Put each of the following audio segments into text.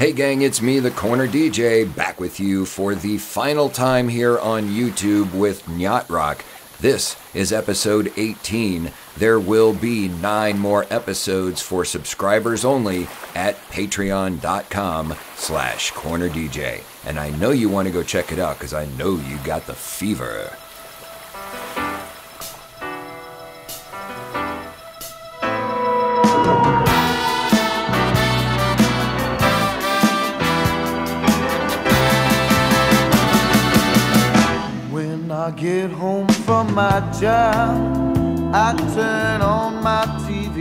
Hey gang, it's me, the Corner DJ, back with you for the final time here on YouTube with Nyacht Rock. This is episode 18. There will be nine more episodes for subscribers only at patreon.com slash cornerdj. And I know you want to go check it out because I know you got the fever. My job, I turn on my TV,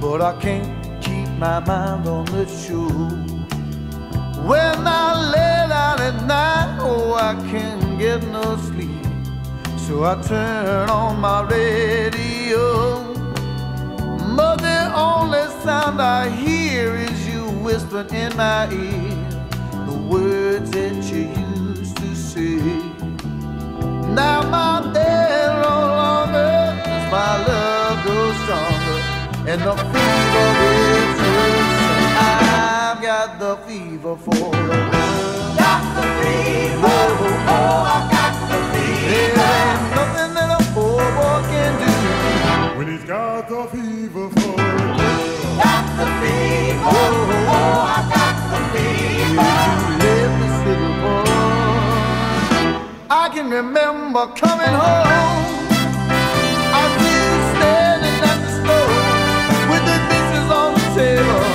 but I can't keep my mind on the show. When I lay down at night, oh, I can't get no sleep, so I turn on my radio. But the only sound I hear is you whispering in my ear the words that you used to say. Now my day no longer as my love grows stronger and the fever is worse. I've got the fever for the world. Got the fever. Oh, I got the fever. There ain't nothing that a poor boy can do. When he's got the fever for girl. Got the fever. Oh, oh I got the fever. Live this little boy. I can remember coming home. I you standing at the stove with the dishes on the table,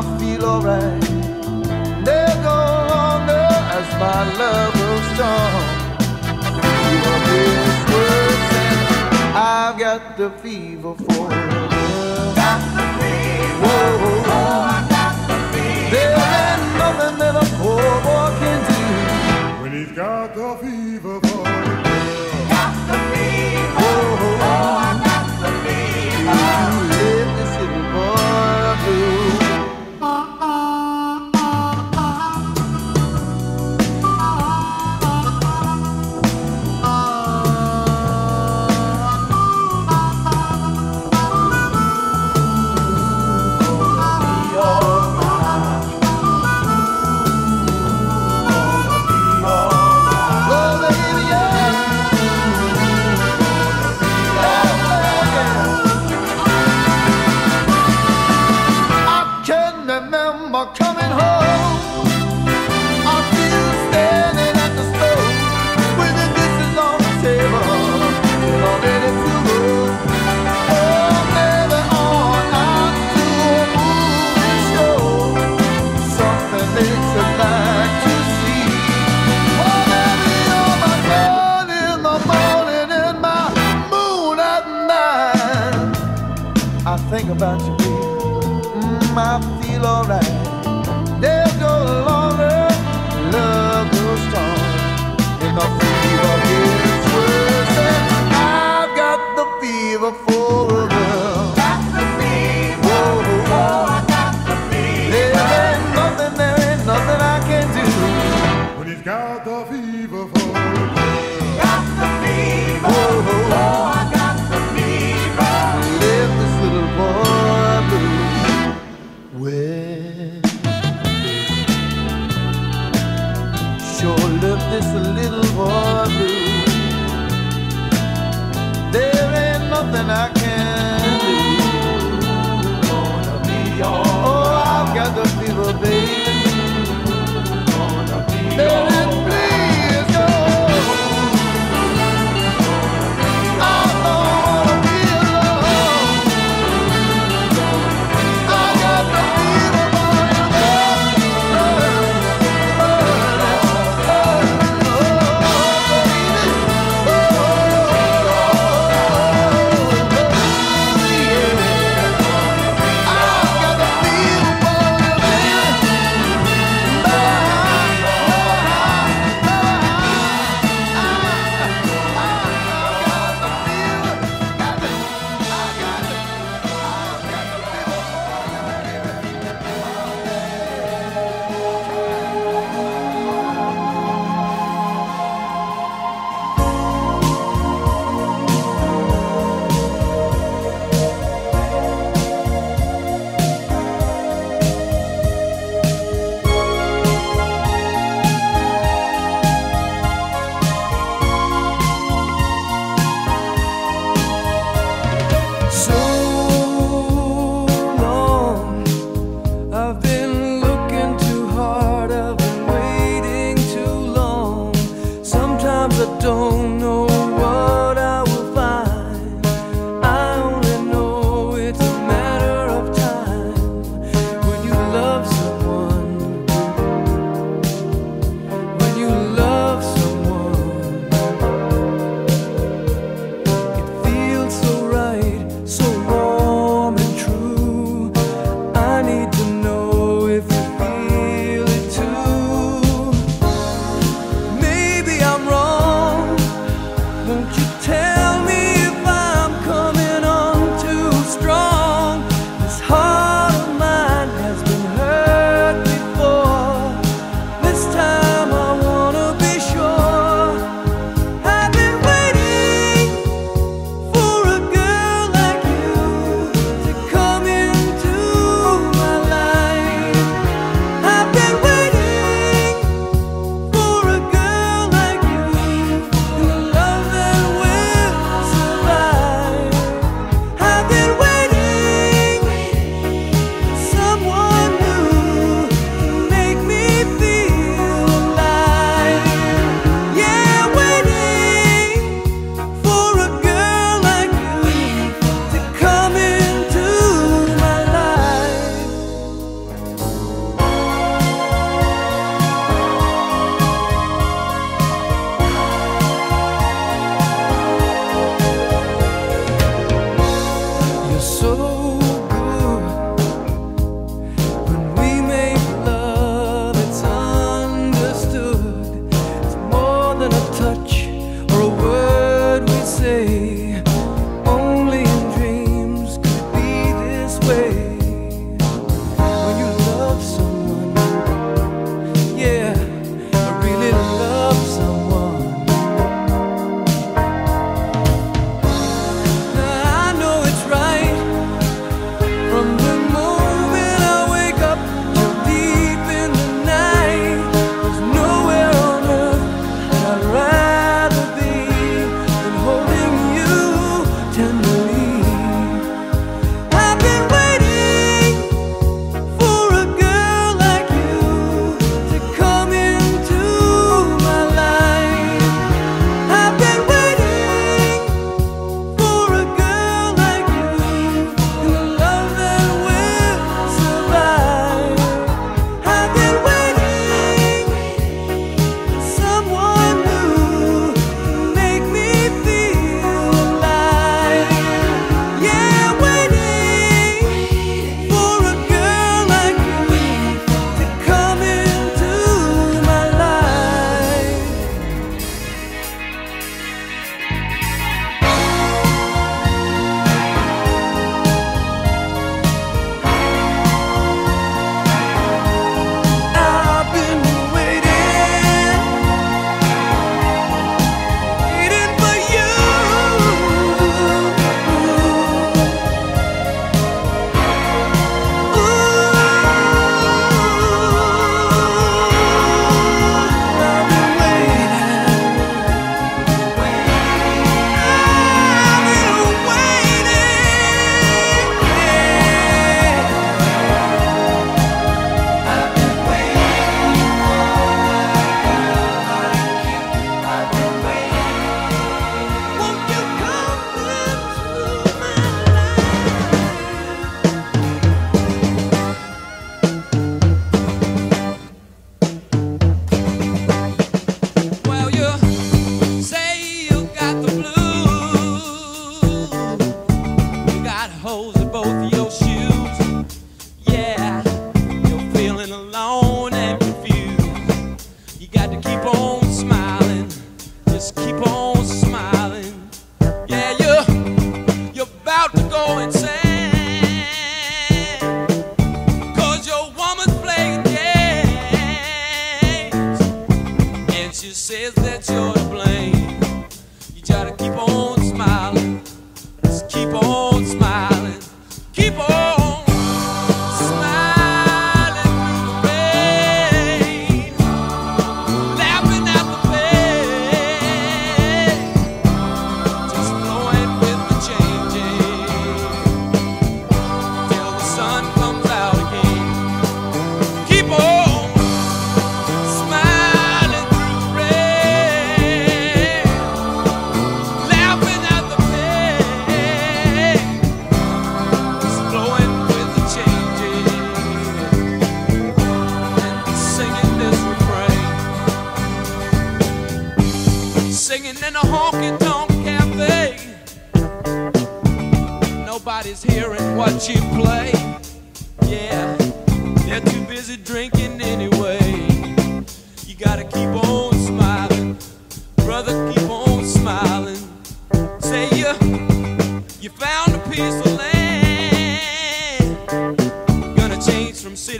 I feel alright. There's no longer as my love grows strong. Fever is worse and I've got the fever for love. Got the fever. Oh, I got the fever. There ain't nothing that a poor boy can do. When he's got the fever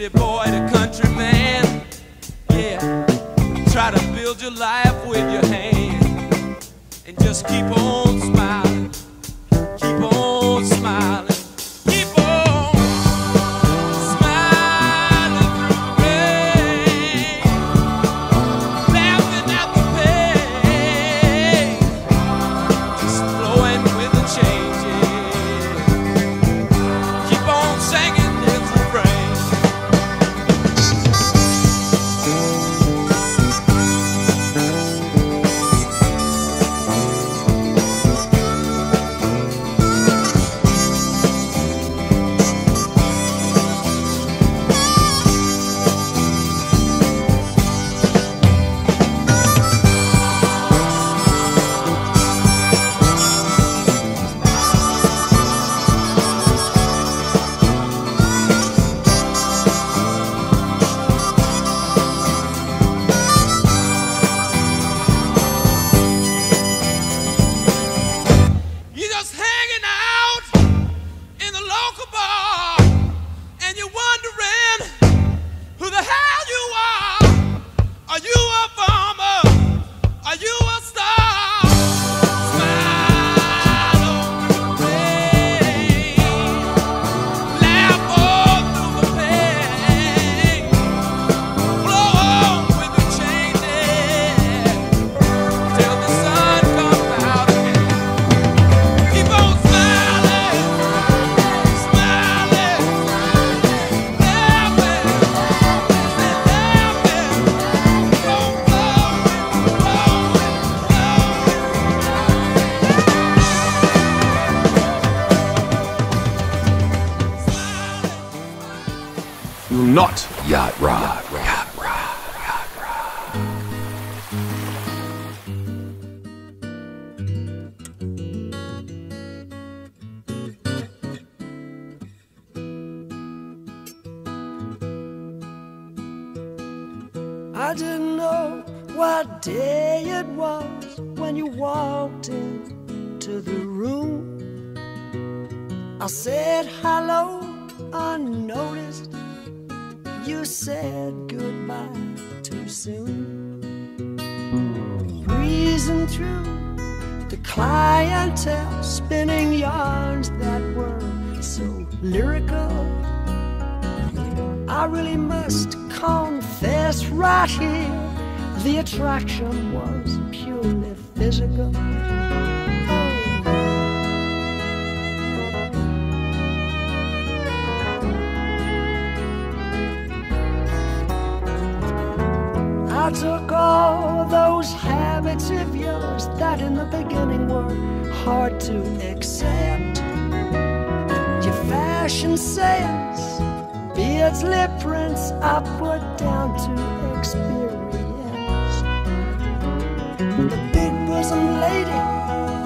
city boy to country man. Yeah, try to build your life with your hands and just keep on. not Yacht rock. really must confess right here the attraction was purely physical. I took all those habits of yours that in the beginning were hard to accept. Your fashion sense its lip prints I put down to experience. The big bosom lady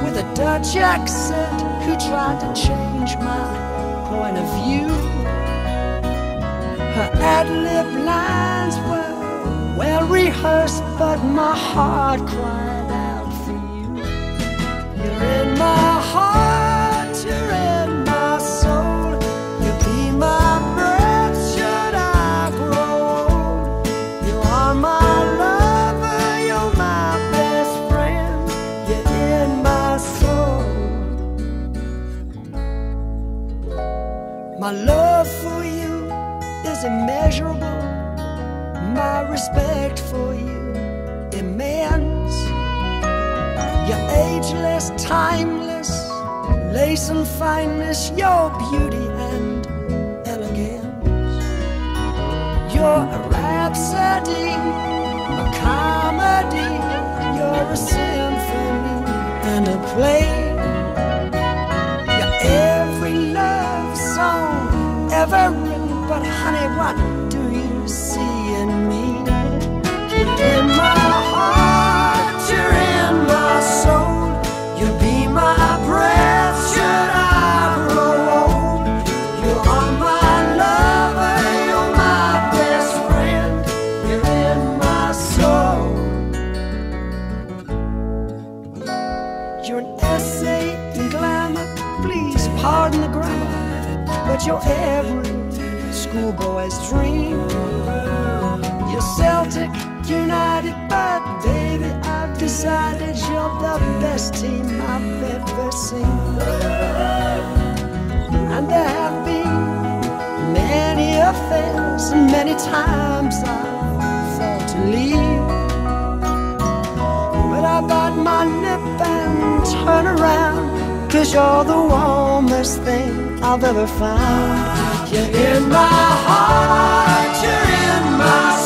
with a Dutch accent who tried to change my point of view. Her ad lib lines were well rehearsed, but my heart cried out for you. You're in my heart. kindness, your many times I thought to leave. But I bite my lip and turn around, cause you're the warmest thing I've ever found. You're in my heart, you're in my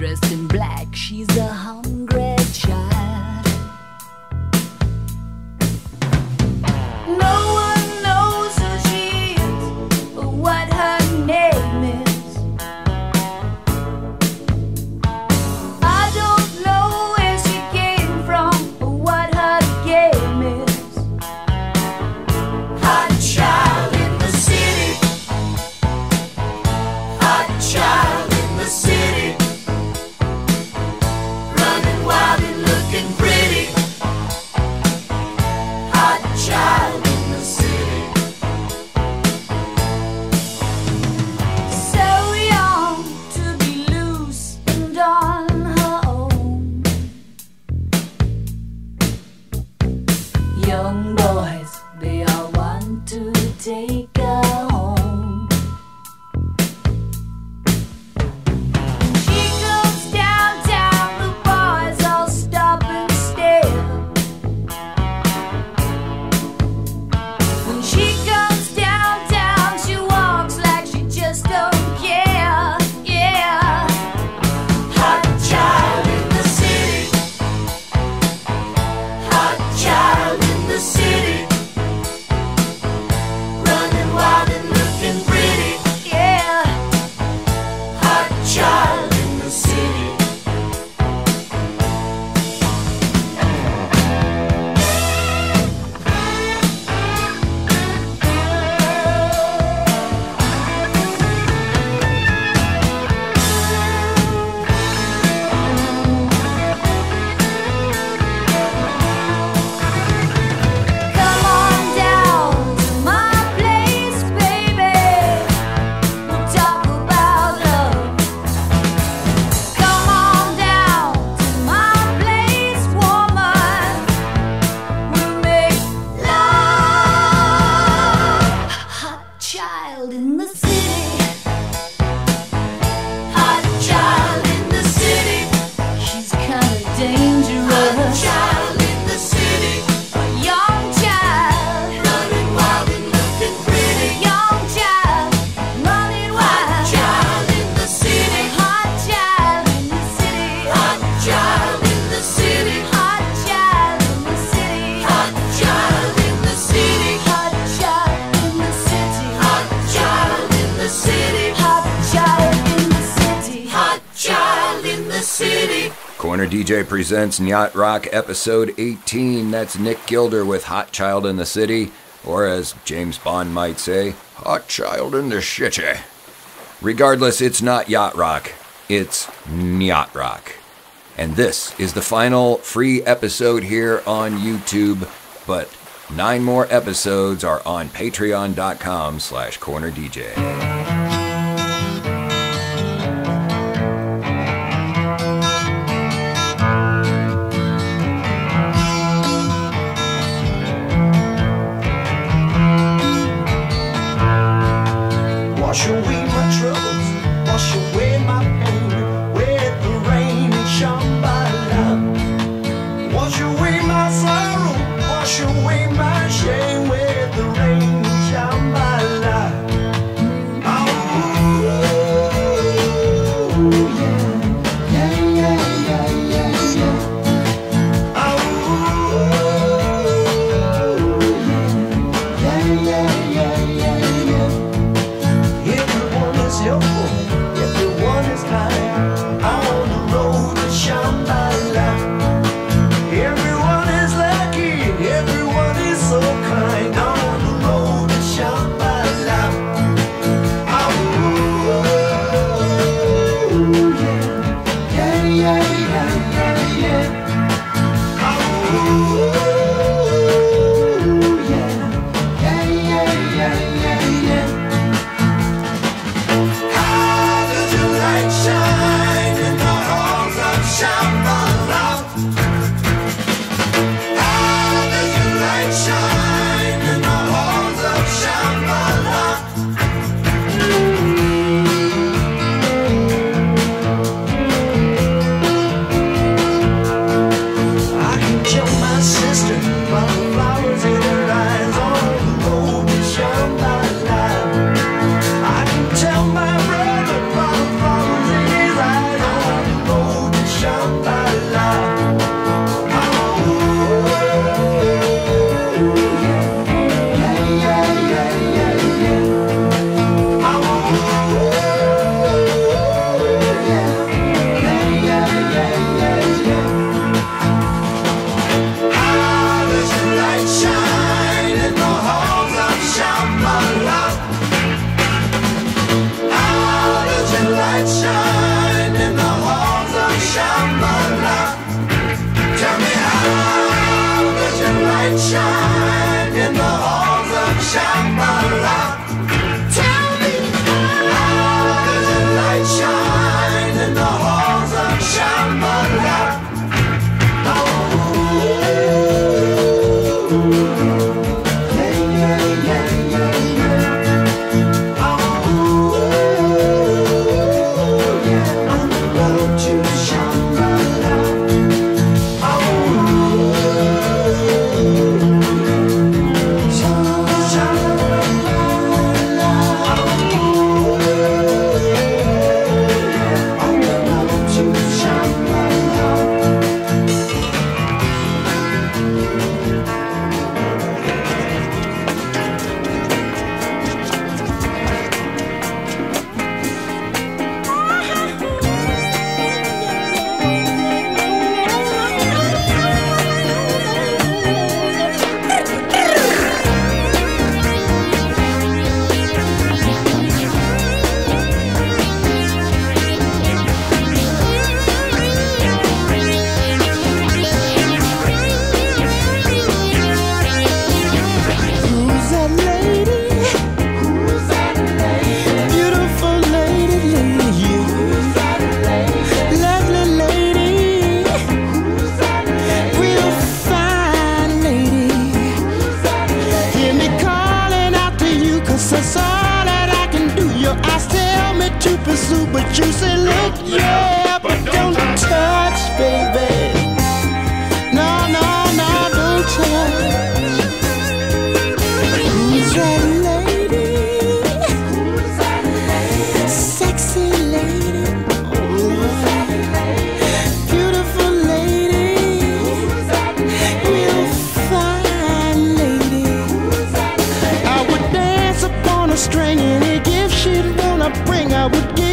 dressed in black. She's a hungry child. presents Nyacht Rock episode 18. That's Nick Gilder with Hot Child in the City, or as James Bond might say, Hot Child in the City. Regardless, it's not Yacht Rock, it's Nyacht Rock. And this is the final free episode here on YouTube, but nine more episodes are on patreon.com slash cornerdj. bringer would give.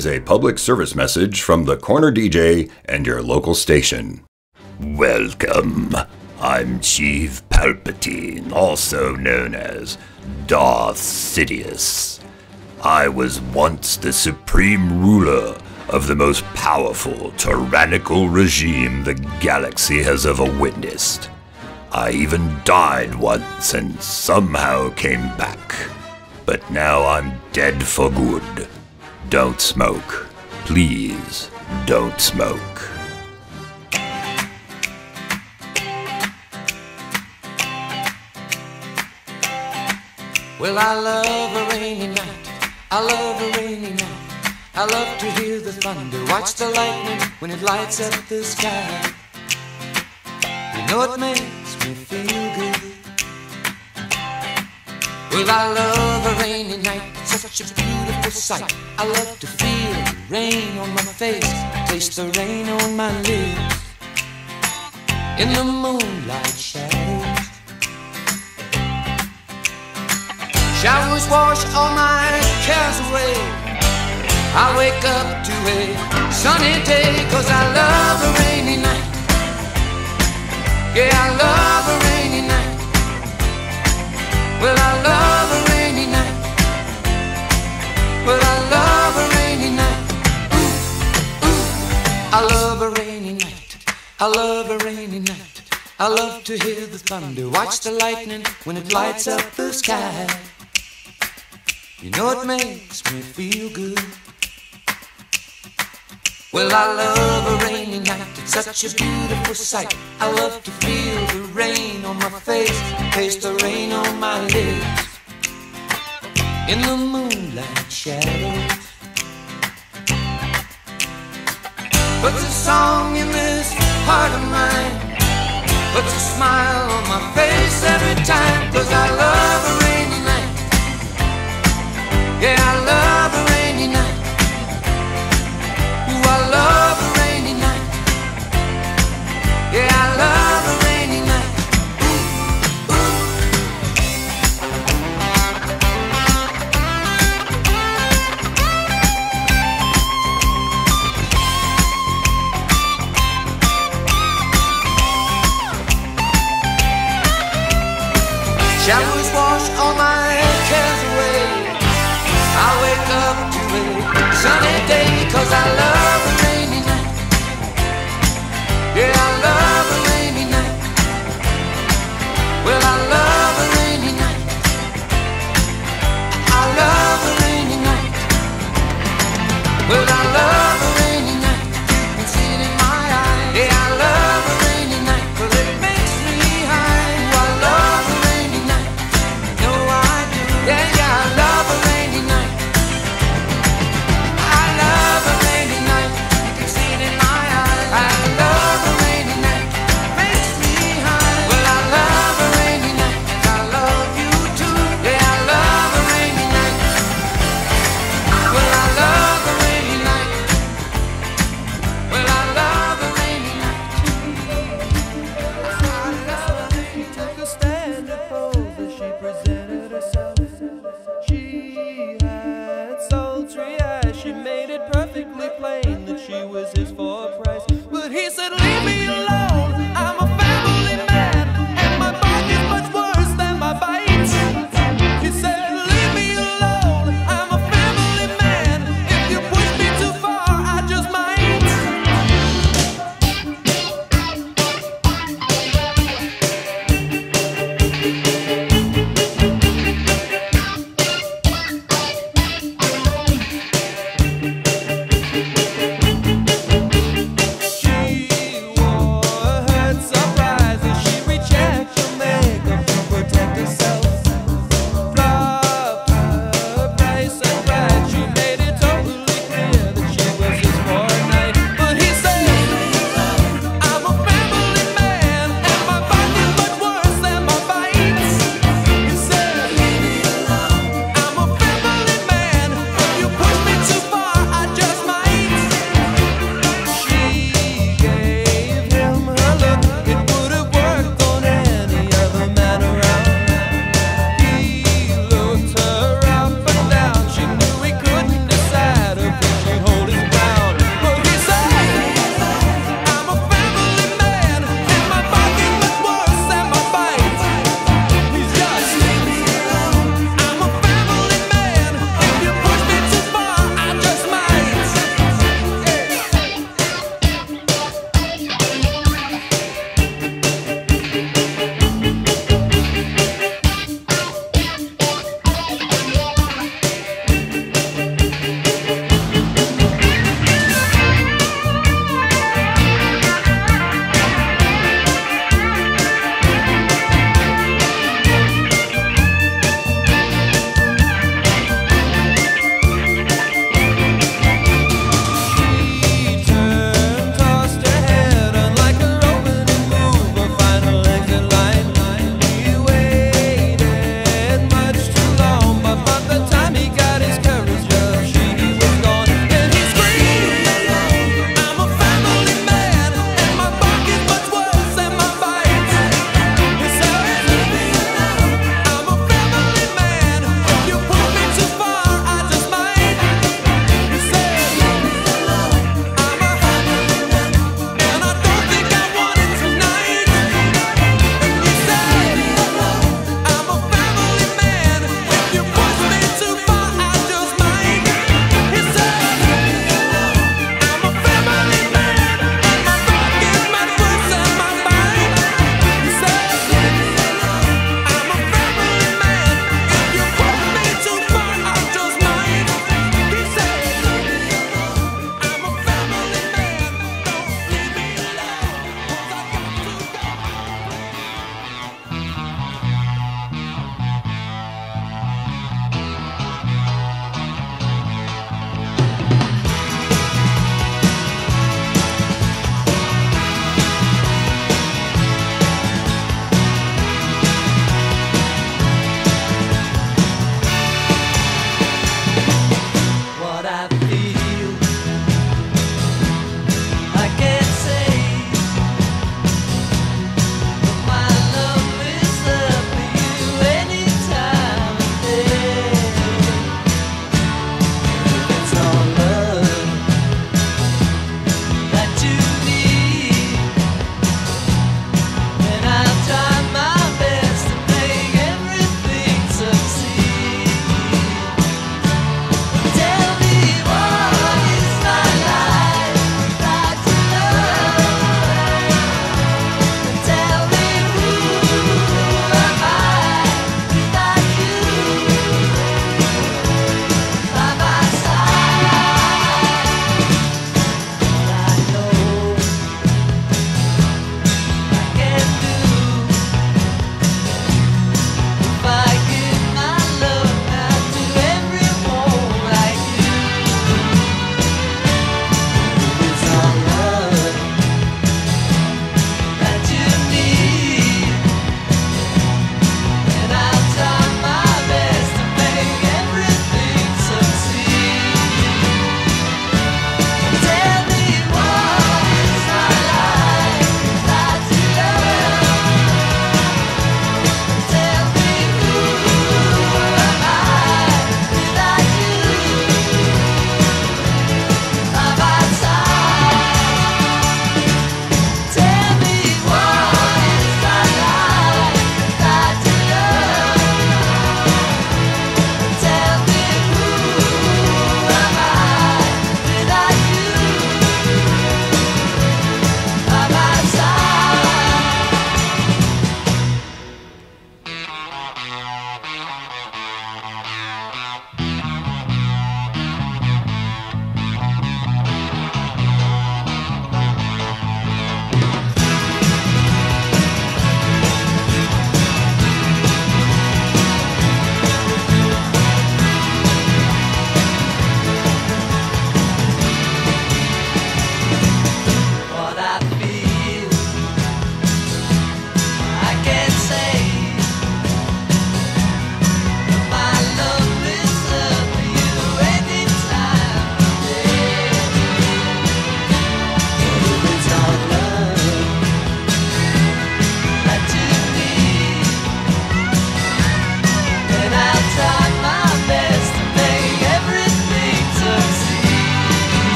Is a public service message from the Corner DJ and your local station. Welcome. I'm Chief Palpatine, also known as Darth Sidious. I was once the supreme ruler of the most powerful tyrannical regime the galaxy has ever witnessed. I even died once and somehow came back. But now I'm dead for good. Don't smoke. Please, don't smoke. Well, I love a rainy night. I love a rainy night. I love to hear the thunder, watch the lightning when it lights up the sky. You know it makes me feel good. Well, I love a rainy night, such a beautiful sight. I love to feel the rain on my face, taste the rain on my lips. In the moonlight shadows. Showers wash all my cares away. I wake up to a sunny day cause I love a rainy night. Yeah, I love a rainy night. Well, I love a rainy night. Well, I love a rainy night. Ooh, ooh. I love a rainy night. I love a rainy night. I love to hear the thunder, watch the lightning when it lights up the sky. You know it makes me feel good. Well, I love a rainy night. It's such a beautiful sight. I love to feel the rain on my face, taste the rain on my lips. In the moonlight shadows. Puts a song in this heart of mine. Puts a smile on my face every time. Cause I love a rainy night. Yeah, I love love a rainy night. Yeah, I love a rainy night. Showers wash all my sunny day cause I love a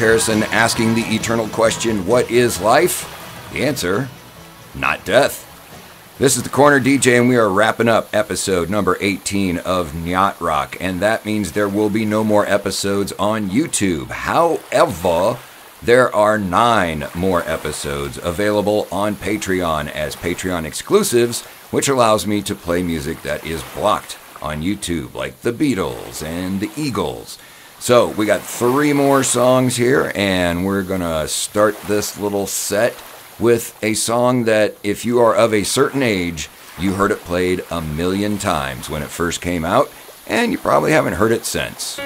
Harrison asking the eternal question, What is life? The answer, not death. This is the Corner DJ, and we are wrapping up episode number 18 of Nyacht Rock, and that means there will be no more episodes on YouTube. However, there are nine more episodes available on Patreon as Patreon exclusives, which allows me to play music that is blocked on YouTube, like the Beatles and the Eagles. So we got three more songs here, and we're gonna start this little set with a song that, if you are of a certain age, you heard it played a million times when it first came out, and you probably haven't heard it since.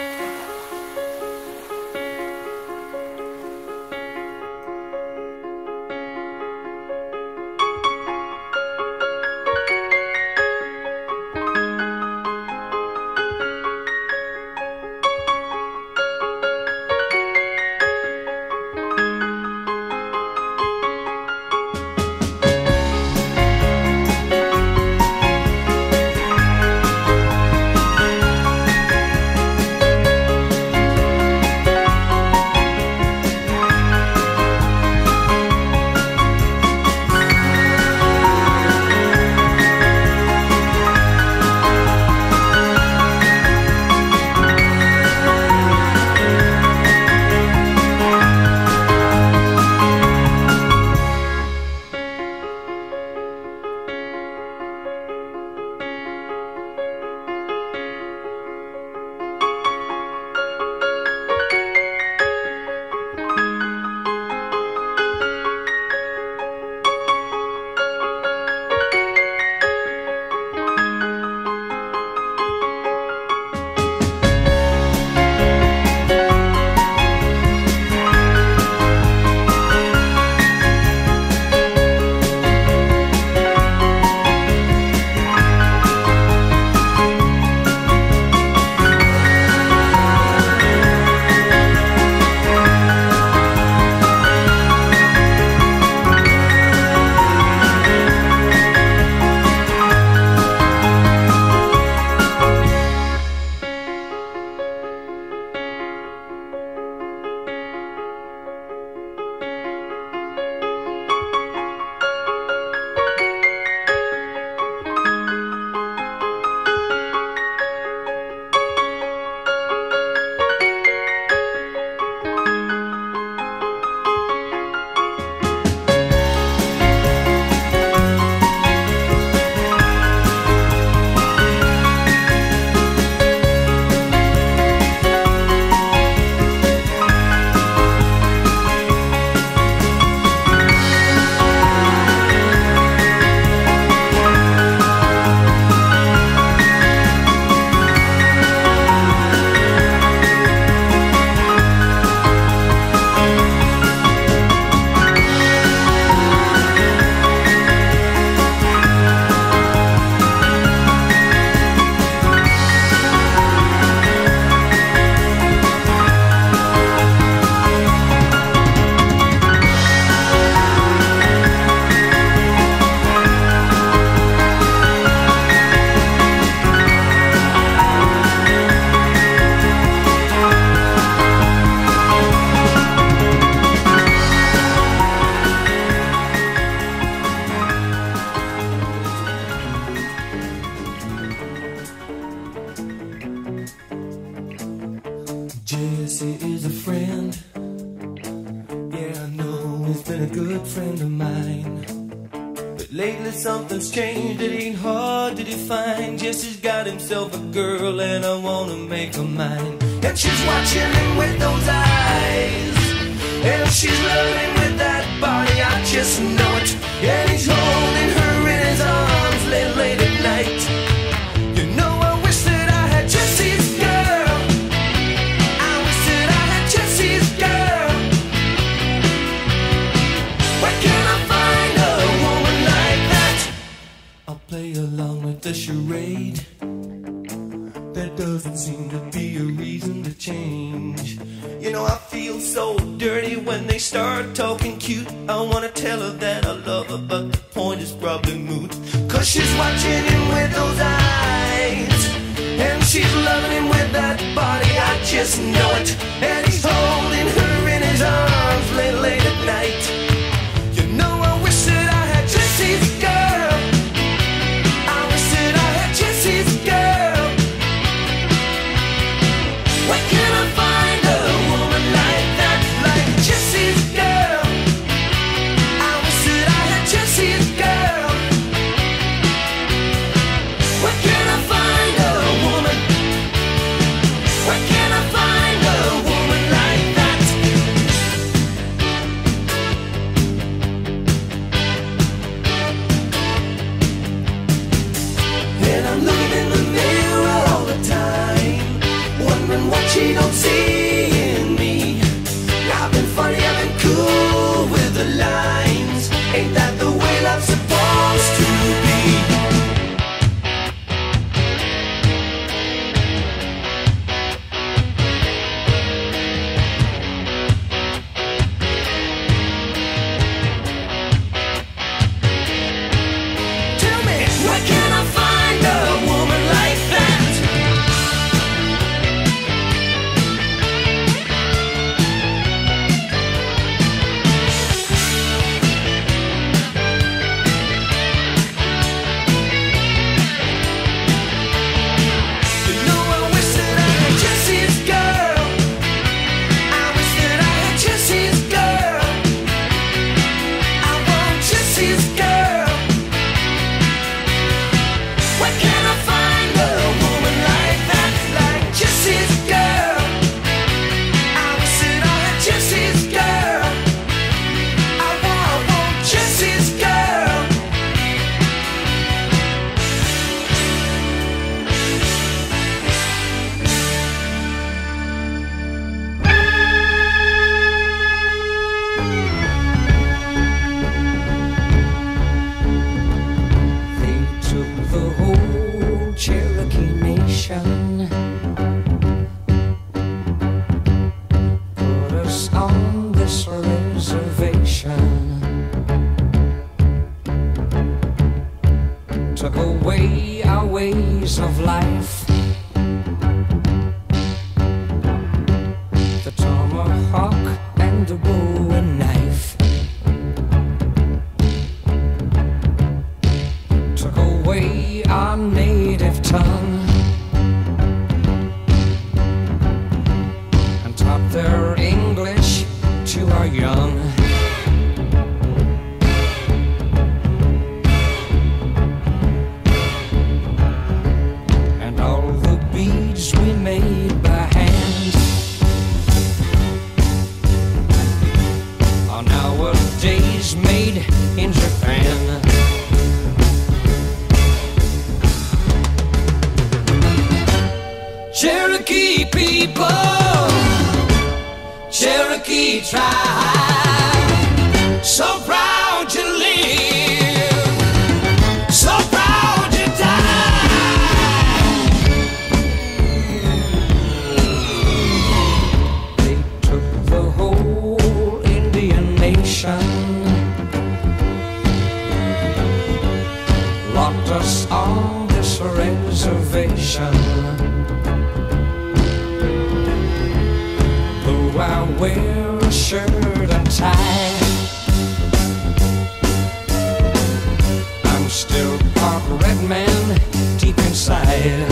man deep inside.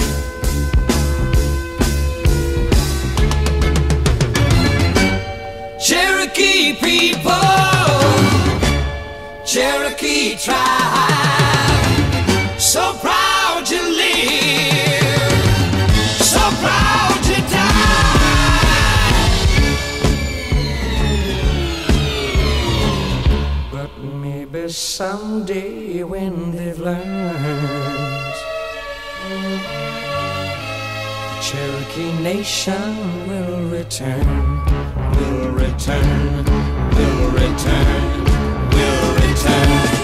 Cherokee people, Cherokee tribe. Maybe someday when they've learned the Cherokee Nation will return, will return, will return, will return.